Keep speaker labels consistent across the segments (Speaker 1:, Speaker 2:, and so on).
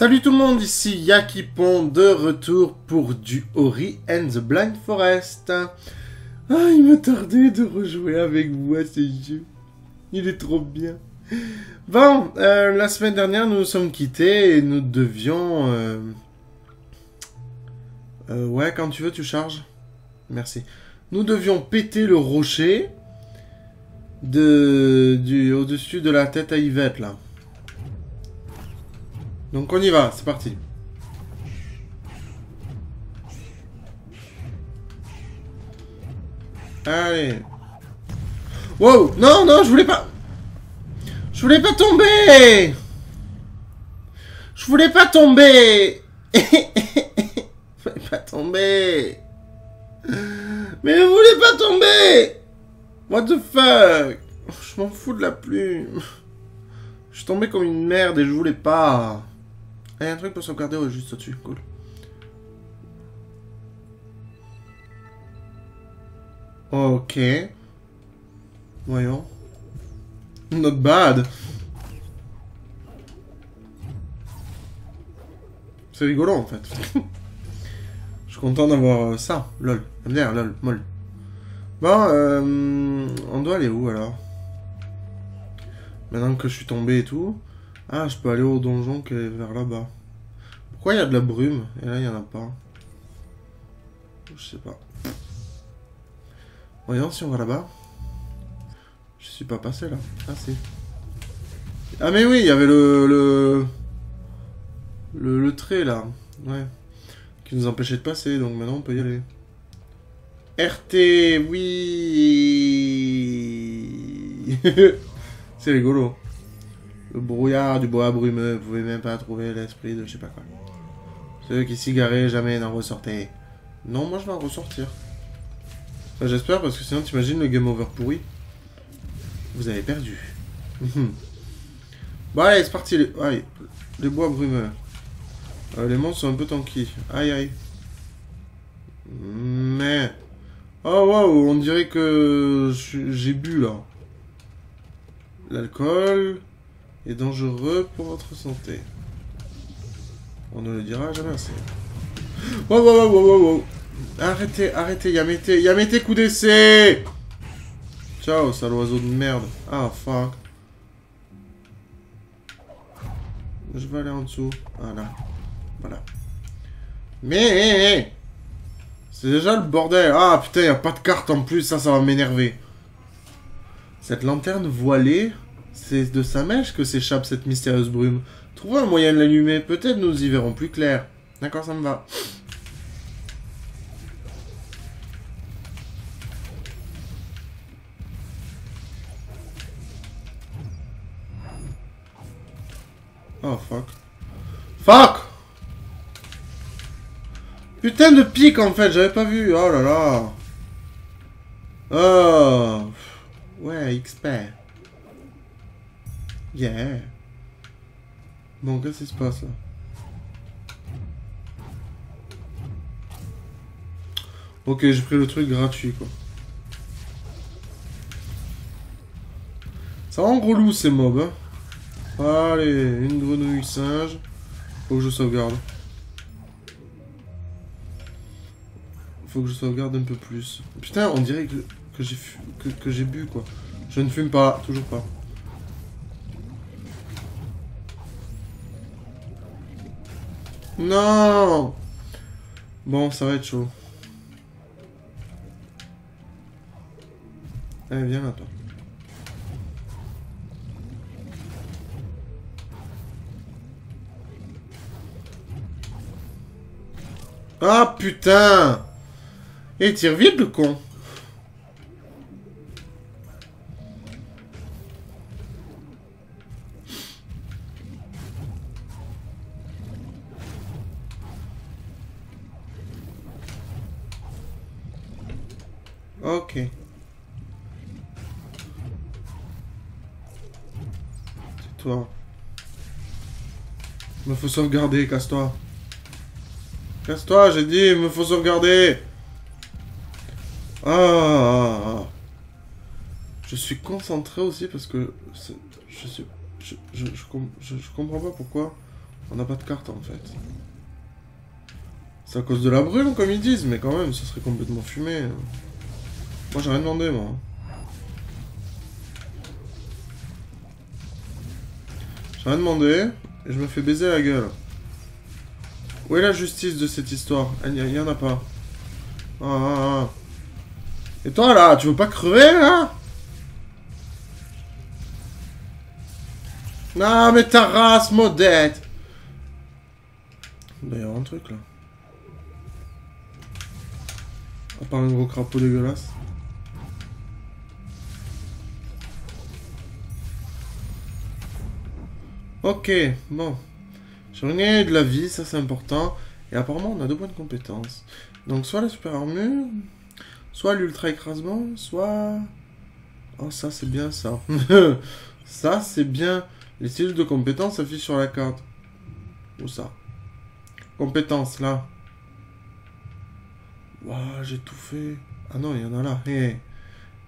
Speaker 1: Salut tout le monde, ici Yakipon de retour pour du Ori and the Blind Forest. Ah, il m'a tardé de rejouer avec vous à ce jeu. Il est trop bien. Bon, euh, la semaine dernière, nous nous sommes quittés et nous devions... Euh... euh ouais, quand tu veux, tu charges. Merci. Nous devions péter le rocher de, au-dessus de la tête à Yvette, là. Donc on y va, c'est parti. Allez. Wow Non, non, je voulais pas... Je voulais pas tomber Je voulais pas tomber Je voulais pas tomber Mais je voulais pas tomber What the fuck? Je m'en fous de la plume. Je suis tombé comme une merde et je voulais pas. Il y a un truc pour sauvegarder juste au-dessus, cool. Ok. Voyons. Not bad. C'est rigolo en fait. Je suis content d'avoir euh, ça. Lol. Merde, lol. Molle. Bon, euh, on doit aller où alors? Maintenant que je suis tombé et tout. Ah, je peux aller au donjon qui est vers là-bas. Pourquoi il y a de la brume? Et là, il n'y en a pas. Je sais pas. Voyons si on va là-bas. Je suis pas passé là. Ah si. Ah mais oui, il y avait le... Le, le, le trait là. Ouais. Qui nous empêchait de passer, donc maintenant on peut y aller. RT, oui C'est rigolo. Le brouillard du bois brumeux, vous pouvez même pas trouver l'esprit de je sais pas quoi. Ceux qui s'y jamais n'en ressortaient. Non, moi je vais en ressortir. J'espère parce que sinon t'imagines le game over pourri. Vous avez perdu. bon allez, c'est parti. Les... Les bois brumeux. Les monstres sont un peu tanky. Aïe aïe. Mais... Oh waouh, on dirait que j'ai bu là. L'alcool est dangereux pour votre santé. On ne le dira jamais assez. Wow, wow, wow, wow, wow. Arrêtez, arrêtez, y'a y y'a tes coups d'essai Ciao, sale oiseau de merde. Ah, fuck. Je vais aller en dessous. Voilà. Voilà. Mais C'est déjà le bordel. Ah, putain, y a pas de carte en plus. Ça, ça va m'énerver. Cette lanterne voilée, c'est de sa mèche que s'échappe cette mystérieuse brume. Trouvez un moyen de l'allumer, peut-être nous y verrons plus clair. D'accord, ça me va. Oh, fuck. Fuck Putain de pique, en fait, j'avais pas vu. Oh là là. Oh. Ouais, expert. Yeah. Bon, qu'est-ce qui se passe là Ok, j'ai pris le truc gratuit quoi. Ça rend relou ces mobs. Hein. Allez, une grenouille singe. Faut que je sauvegarde. Faut que je sauvegarde un peu plus. Putain, on dirait que que j'ai que, que j'ai bu quoi. Je ne fume pas, toujours pas. Non Bon, ça va être chaud. Allez, viens là, toi. Ah, putain Et tire vite, le con faut sauvegarder, casse-toi. Casse-toi, j'ai dit, me faut sauvegarder. Ah, ah, ah, Je suis concentré aussi parce que je suis, je, je, je, comprends pas pourquoi On n'a pas de carte en fait. C'est à cause de la brume comme ils disent, mais quand même, ça serait complètement fumé. Moi j'ai rien demandé moi. J'ai rien demandé, et je me fais baiser la gueule. Où est la justice de cette histoire? Il n'y en a pas. Ah, ah, ah. Et toi là, tu veux pas crever là? Non mais ta race modette D'ailleurs un truc là. À part un gros crapaud dégueulasse. Ok, bon. J'ai gagné de la vie, ça c'est important. Et apparemment on a deux points de compétence. Donc soit la super armure, soit l'ultra écrasement, soit... Oh ça c'est bien ça. ça c'est bien. Les cellules de compétences s'affichent sur la carte. Où ça? Compétences là. Waouh, j'ai tout fait. Ah non, il y en a là. Hé.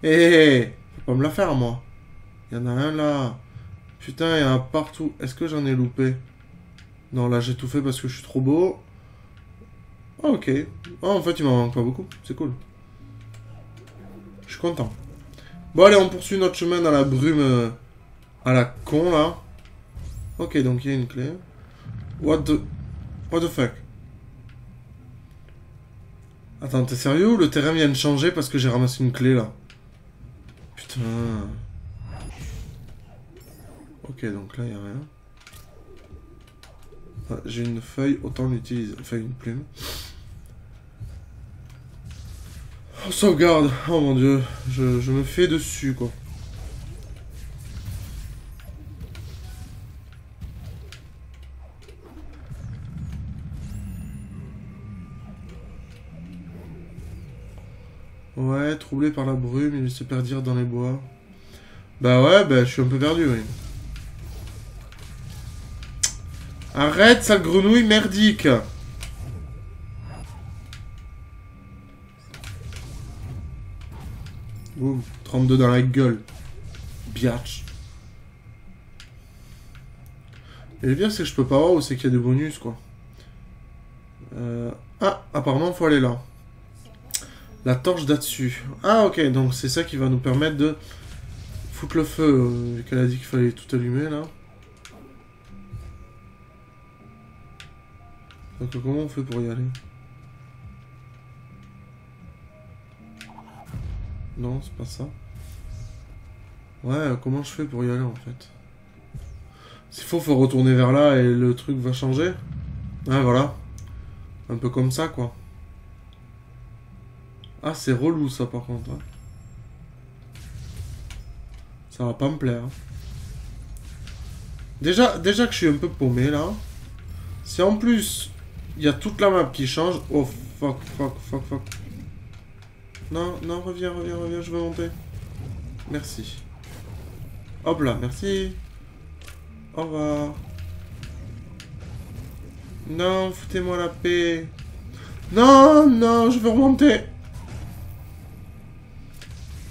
Speaker 1: Hé. Faut pas me la faire, moi. Il y en a un là. Putain, il y a partout. Est-ce que j'en ai loupé? Non, là, j'ai tout fait parce que je suis trop beau. Ah, ok. Ah, en fait, il m'en manque pas beaucoup. C'est cool. Je suis content. Bon, allez, on poursuit notre chemin dans la brume euh, à la con, là. Ok, donc il y a une clé. What the... What the fuck? Attends, t'es sérieux Le terrain vient de changer parce que j'ai ramassé une clé, là? Putain... Ok, donc là, il a rien. Ah, j'ai une feuille, autant l'utiliser. Enfin, une plume. Oh, sauvegarde Oh mon dieu, je, je me fais dessus, quoi. Ouais, troublé par la brume, il se perdirent dans les bois. Bah ouais, bah je suis un peu perdu, oui. Arrête, sale grenouille merdique Boum, 32 dans la gueule. Biatch. Et le pire, c'est que je peux pas voir où c'est qu'il y a des bonus, quoi. Euh... Ah, apparemment, faut aller là. La torche là-dessus. Ah, ok, donc c'est ça qui va nous permettre de foutre le feu, euh, qu'elle a dit qu'il fallait tout allumer, là. Comment on fait pour y aller Non, c'est pas ça. Ouais, comment je fais pour y aller en fait S'il faut, faut retourner vers là et le truc va changer. Ouais, voilà. Un peu comme ça, quoi. Ah, c'est relou ça par contre. Hein. Ça va pas me plaire. Hein. Déjà, déjà que je suis un peu paumé là. Si en plus il y a toute la map qui change. Oh fuck, fuck, fuck, fuck. Non, non, reviens, reviens, reviens, je veux monter. Merci. Hop là, merci. Au revoir. Non, foutez-moi la paix. Non, non, je veux remonter.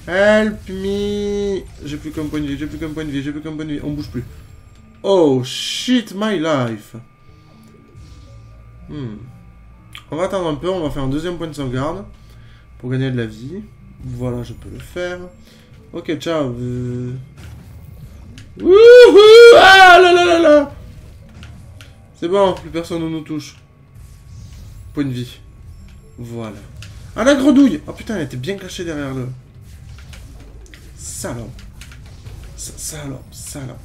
Speaker 1: Help me. J'ai plus qu'un point de vie, j'ai plus qu'un point de vie, j'ai plus qu'un point de vie. On bouge plus. Oh shit, my life. Hmm. On va attendre un peu, on va faire un deuxième point de sauvegarde pour gagner de la vie. Voilà, je peux le faire. Ok, ciao. Wouhou Ah là là là là C'est bon, plus personne ne nous touche. Point de vie. Voilà. Ah, la grenouille Oh putain, elle était bien cachée derrière le... Salope. Salope, salope.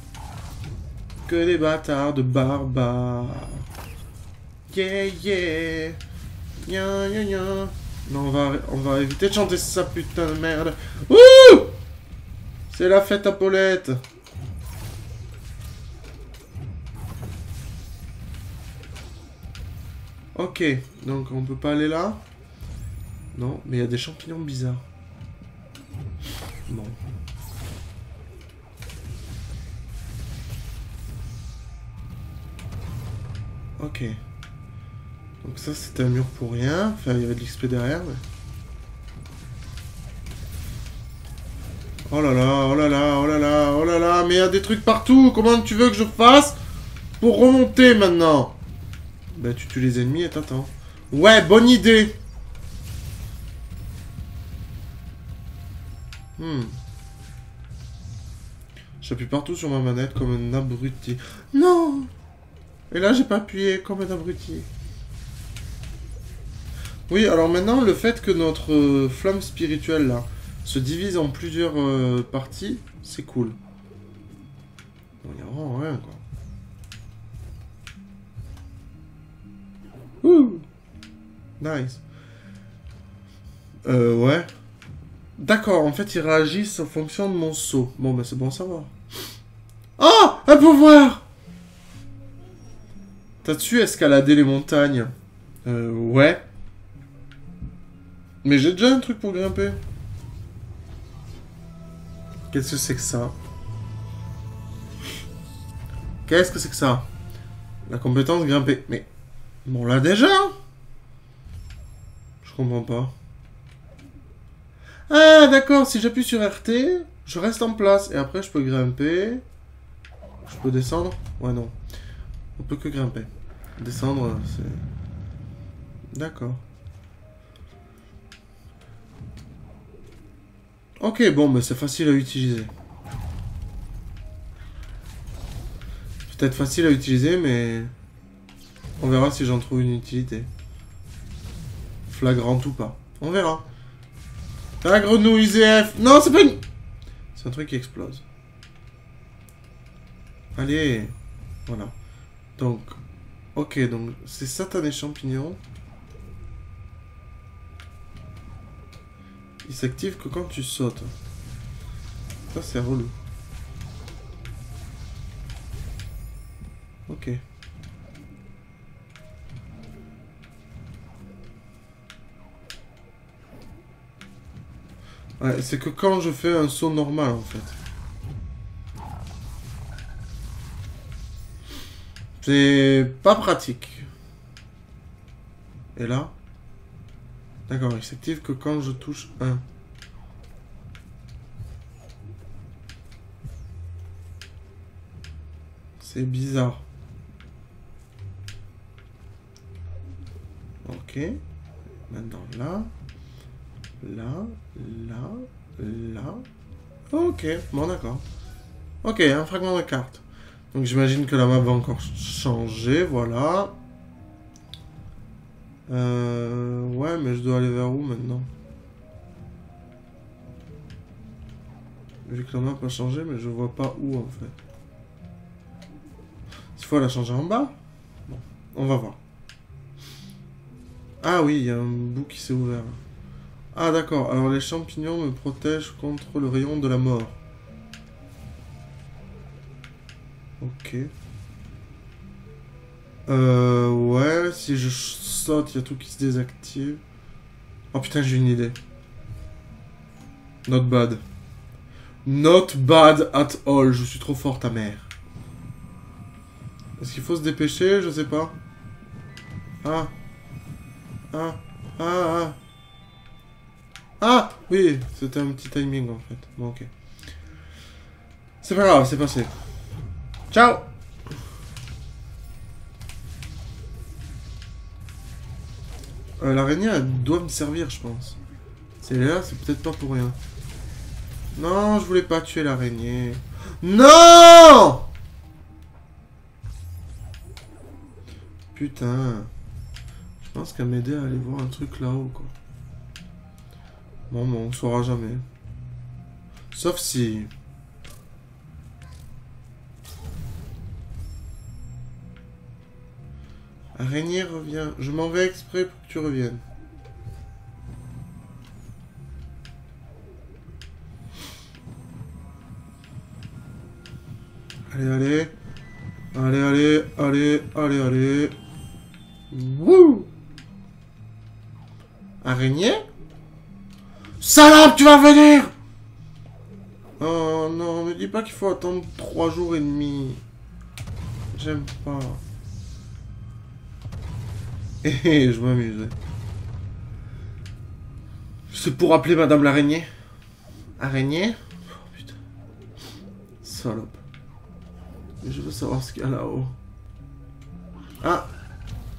Speaker 1: Que des bâtards de barbares. Yeah, yeah. Nya, nya, nya. Non, on va, on va éviter de chanter ça, putain de merde. Ouh C'est la fête à Paulette. Ok, donc on peut pas aller là. Non, mais il y a des champignons bizarres. Bon. Ok. Donc ça, c'était un mur pour rien. Enfin, il y avait de l'XP derrière, mais... Oh là là, oh là là, oh là là, oh là là, mais il y a des trucs partout Comment tu veux que je fasse Pour remonter maintenant? Bah tu tues les ennemis et t'attends. Ouais, bonne idée. Hmm. J'appuie partout sur ma manette comme un abruti. Non Et là, j'ai pas appuyé comme un abruti. Oui, alors maintenant, le fait que notre euh, flamme spirituelle, là, se divise en plusieurs euh, parties, c'est cool. Il n'y a vraiment rien, quoi. Ouh Nice. Euh, ouais. D'accord, en fait, ils réagissent en fonction de mon saut. Bon, bah c'est bon à savoir. Oh Un pouvoir T'as-tu escaladé les montagnes? Euh, ouais. Mais j'ai déjà un truc pour grimper. Qu'est-ce que c'est que ça? Qu'est-ce que c'est que ça? La compétence grimper. Mais... On l'a déjà Je comprends pas. Ah, d'accord, si j'appuie sur RT, je reste en place. Et après, je peux grimper. Je peux descendre? Ouais, non. On peut que grimper. Descendre, c'est... D'accord. Ok, bon, mais c'est facile à utiliser. Peut-être facile à utiliser, mais... On verra si j'en trouve une utilité. Flagrante ou pas. On verra. La grenouille Non, c'est pas une... C'est un truc qui explose. Allez. Voilà. Donc... Ok, donc c'est satané champignon. Il s'active que quand tu sautes. Ça, c'est relou. Ok. Ouais, c'est que quand je fais un saut normal, en fait. C'est pas pratique. Et là? D'accord, il s'active que quand je touche un. C'est bizarre. Ok. Maintenant là. Là. Là. Là. Ok. Bon, d'accord. Ok, un fragment de carte. Donc j'imagine que la map va encore changer. Voilà. Euh, ouais, mais je dois aller vers où maintenant Vu que la map a changé, mais je vois pas où en fait. Il faut la changer en bas Bon, on va voir. Ah oui, il y a un bout qui s'est ouvert. Ah d'accord, alors les champignons me protègent contre le rayon de la mort. Ok. Euh, ouais, si je il y a tout qui se désactive. Oh putain, j'ai une idée. Not bad. Not bad at all. Je suis trop fort, ta mère. Est-ce qu'il faut se dépêcher? Je sais pas. Ah. Ah. Ah. Ah. Ah Oui, c'était un petit timing en fait. Bon, ok. C'est pas grave, c'est passé. Ciao Euh, L'araignée, elle doit me servir, je pense. C'est là, c'est peut-être pas pour rien. Non, je voulais pas tuer l'araignée. Non Putain. Je pense qu'elle m'aider à aller voir un truc là-haut, quoi. Bon, bon, on saura jamais. Sauf si... Araignée revient. Je m'en vais exprès pour que tu reviennes. Allez, allez. Allez, allez, allez, allez, allez. Wouh Araignée? Salope, tu vas venir Oh non, me dis pas qu'il faut attendre trois jours et demi. J'aime pas. Je m'amuse. C'est pour appeler Madame l'araignée. Araignée Oh putain. Salope. Je veux savoir ce qu'il y a là-haut. Ah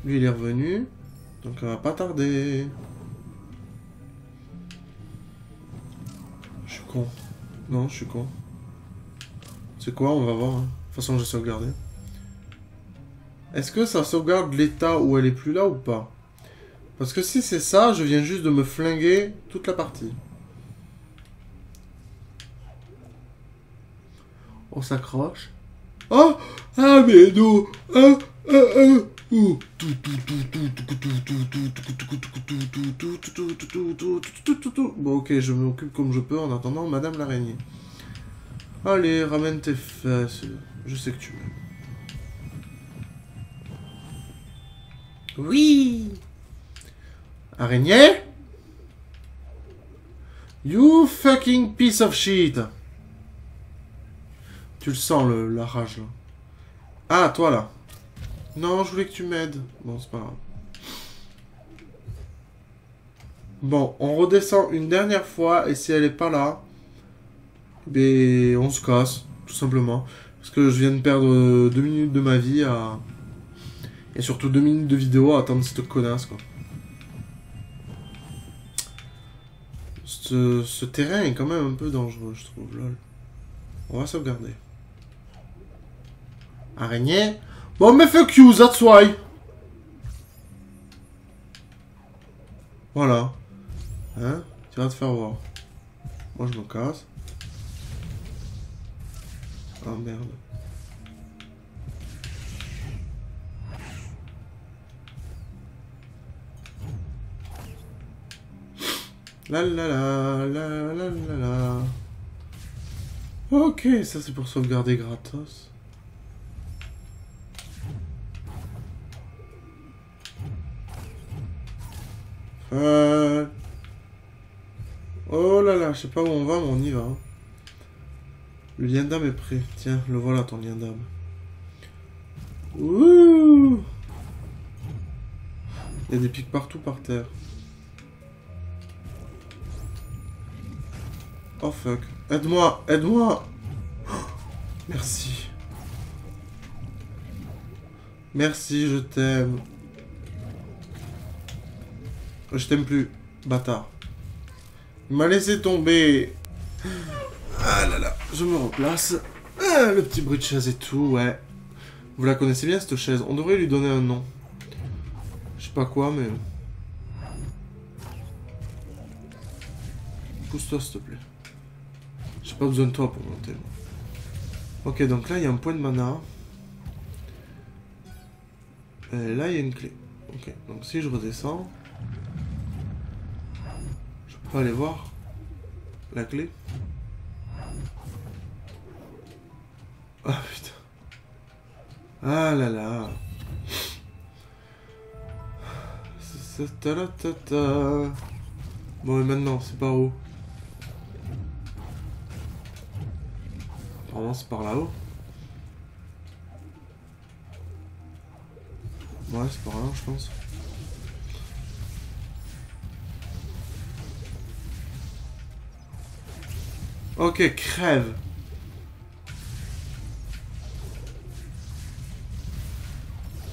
Speaker 1: Lui, il est revenu. Donc, on va pas tarder. Je suis con. Non, je suis con. C'est quoi? On va voir. hein. De toute façon, j'ai sauvegardé. Est-ce que ça sauvegarde l'état où elle est plus là ou pas? Parce que si c'est ça, je viens juste de me flinguer toute la partie. On s'accroche. Oh Ah mais non Ah Ah Ah Ouh. Bon ok, je m'occupe comme je peux en attendant Madame l'araignée. Allez, ramène tes fesses. Je sais que tu m'aimes. Oui Araignée You fucking piece of shit Tu le sens, le, la rage, là. Ah, toi, là. Non, je voulais que tu m'aides. Bon, c'est pas grave. Bon, on redescend une dernière fois, et si elle est pas là, ben, on se casse, tout simplement. Parce que je viens de perdre deux minutes de ma vie à... Et surtout deux minutes de vidéo à attendre cette connasse, quoi. Ce, terrain est quand même un peu dangereux, je trouve, lol. On va sauvegarder. Araignée Bon, mais fuck you, that's why Voilà. Hein? Tu vas te faire voir. Moi, je me casse. Oh, merde. La la la la la la la. Ok, ça c'est pour sauvegarder gratos. Euh... Oh là là, je sais pas où on va, mais on y va. Le lien d'âme est prêt. Tiens, le voilà ton lien d'âme. Ouh Il y a des pics partout par terre. Oh fuck. Aide-moi, aide-moi Merci. Merci, je t'aime. Je t'aime plus, bâtard. Il m'a laissé tomber. Ah là là, je me replace. Ah, le petit bruit de chaise et tout, ouais. Vous la connaissez bien cette chaise. On devrait lui donner un nom. Je sais pas quoi, mais... Pousse-toi, s'il te plaît. Pas besoin de toi pour monter. Ok, donc là, il y a un point de mana. Là, il y a une clé. Ok, donc si je redescends... Je peux aller voir la clé Ah putain. Ah là là. Bon, et maintenant, c'est par où? C'est par là-haut. Ouais, c'est par là, je pense. Ok, crève.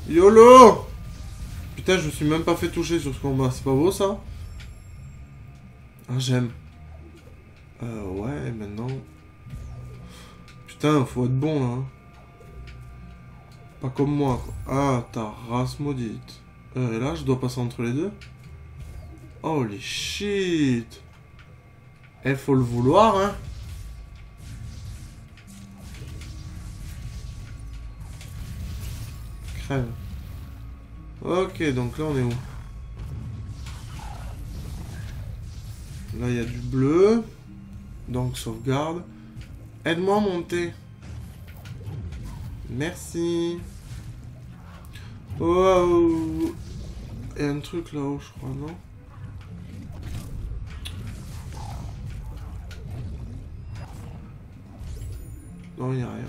Speaker 1: YOLO Putain, je me suis même pas fait toucher sur ce combat. C'est pas beau, ça? Ah, j'aime. Euh, ouais, maintenant... Putain, faut être bon, là. hein. Pas comme moi, quoi. Ah, ta race maudite. Euh, et là, je dois passer entre les deux Holy shit Eh, faut le vouloir, hein Crève. Ok, donc là on est où? Là il y a du bleu. Donc sauvegarde. Aide-moi à monter. Merci. Oh. Il y a un truc là-haut, je crois, non? Non, il n'y a rien.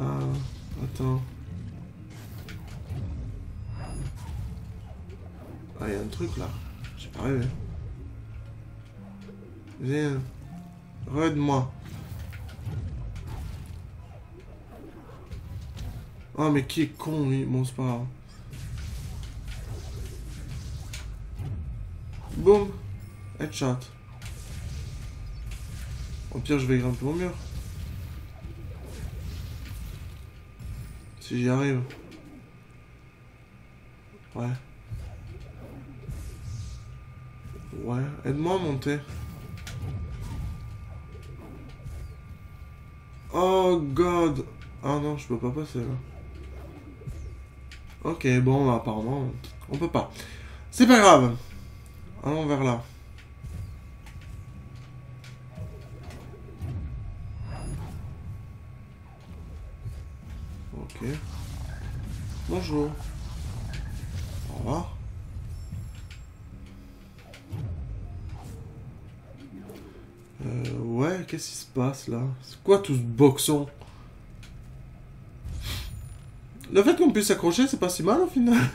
Speaker 1: Ah, attends. Ah, il y a un truc là. J'ai pas rêvé. Viens. Aide-moi. Oh, mais qui est con, lui Bon, c'est pas grave. Boum. Headshot. Au pire, je vais grimper au mur. Si j'y arrive. Ouais. Ouais, aide-moi à monter. Oh god. Ah non, je peux pas passer là. Ok, bon, apparemment, on peut pas. C'est pas grave. Allons vers là. Ok. Bonjour. Au revoir. Euh, ouais, qu'est-ce qui se passe là? C'est quoi tout ce boxon? Le fait qu'on puisse s'accrocher, c'est pas si mal au final.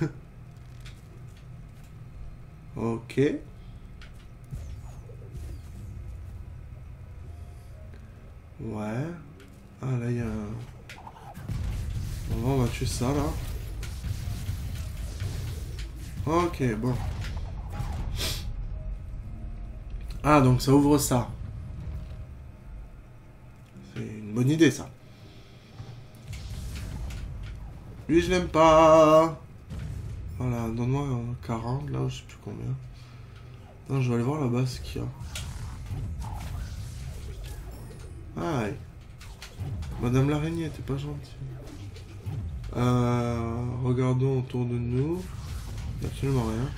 Speaker 1: ok. Ouais. Ah là, il y a un... Bon, on va tuer ça là. Ok, bon. Ah, donc ça ouvre ça. C'est une idée ça. Lui, je l'aime pas. Voilà, donne-moi 40, là, je sais plus combien. Non, je vais aller voir là-bas ce qu'il y a. Aïe. Madame l'araignée, t'es pas gentille. Euh, regardons autour de nous. Absolument rien.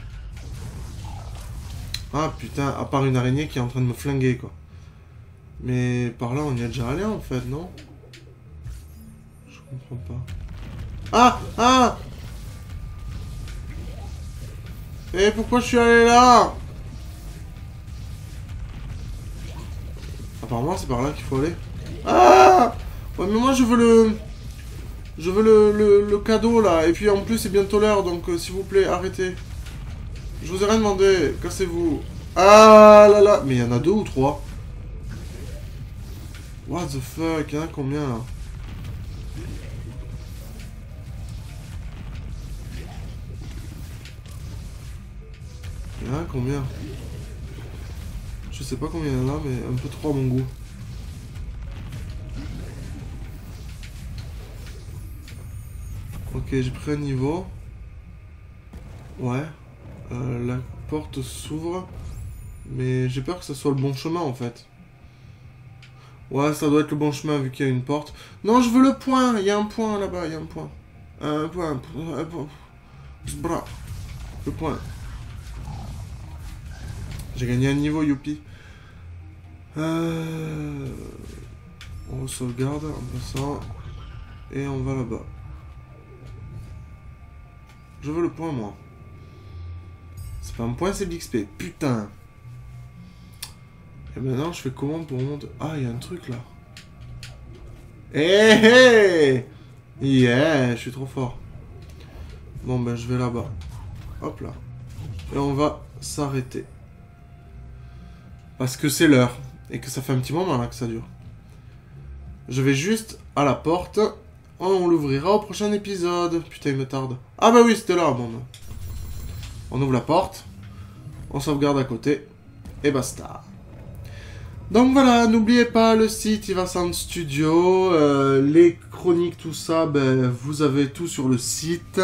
Speaker 1: Ah putain, à part une araignée qui est en train de me flinguer quoi. Mais par là on y a déjà allé en fait, non? Je comprends pas. Ah Ah Et pourquoi je suis allé là? Apparemment c'est par là qu'il faut aller. Ah Ouais mais moi je veux le... Je veux le, le, cadeau là. Et puis en plus c'est bientôt l'heure donc euh, s'il vous plaît arrêtez. Je vous ai rien demandé. Cassez-vous. Ah là là. Mais il y en a deux ou trois What the fuck a combien là Il y en a combien? Je sais pas combien il y en a mais un peu trop à mon goût. Ok, j'ai pris un niveau. Ouais. Euh, la porte s'ouvre. Mais j'ai peur que ce soit le bon chemin en fait. Ouais, ça doit être le bon chemin vu qu'il y a une porte. Non, je veux le point. Il y a un point là-bas. Il y a un point. Un point. Un point. Le point. J'ai gagné un niveau, youpi. Euh... On sauvegarde en passant. Et on va là-bas. Je veux le point, moi. C'est pas un point, c'est l'XP. Putain. Et maintenant, je fais comment pour monter Ah, il y a un truc, là. Hé eh, hé Yeah, je suis trop fort. Bon, ben, je vais là-bas. Hop là. Et on va s'arrêter. Parce que c'est l'heure. Et que ça fait un petit moment, là, que ça dure. Je vais juste à la porte. On l'ouvrira au prochain épisode. Putain, il me tarde. Ah bah oui, c'était là. Bon, On ouvre la porte. On sauvegarde à côté. Et basta. Donc voilà, n'oubliez pas le site Ivasound Studio, euh, les chroniques, tout ça, ben, vous avez tout sur le site.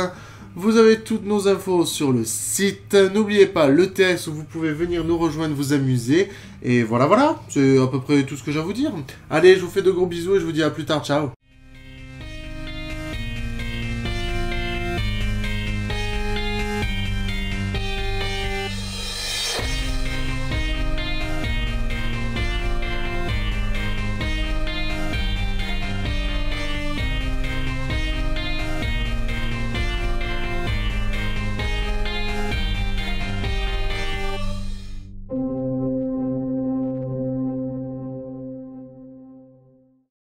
Speaker 1: Vous avez toutes nos infos sur le site. N'oubliez pas le TS où vous pouvez venir nous rejoindre, vous amuser. Et voilà, voilà, c'est à peu près tout ce que j'ai à vous dire. Allez, je vous fais de gros bisous et je vous dis à plus tard, ciao